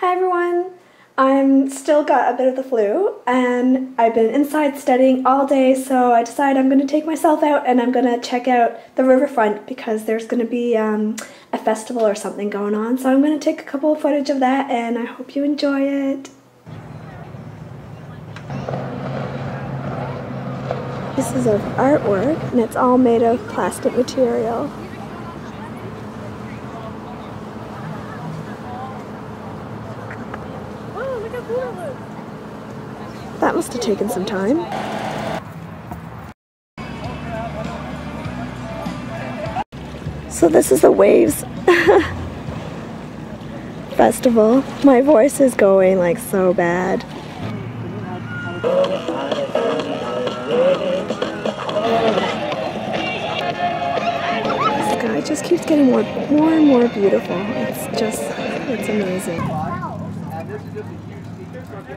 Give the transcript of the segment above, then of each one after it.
Hi everyone! I'm still got a bit of the flu and I've been inside studying all day so I decided I'm going to take myself out and I'm going to check out the riverfront because there's going to be um, a festival or something going on so I'm going to take a couple of footage of that and I hope you enjoy it. This is of artwork and it's all made of plastic material. That must have taken some time. So this is the Waves Festival. My voice is going like so bad. The sky just keeps getting more, more and more beautiful. It's just, it's amazing. Today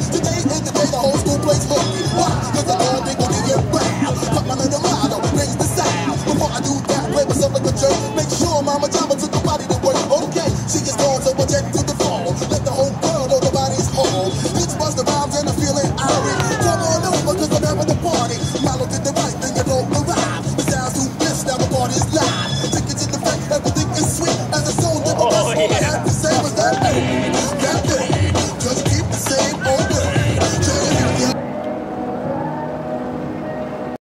is the day the whole school plays hooky. Why? Cause the dog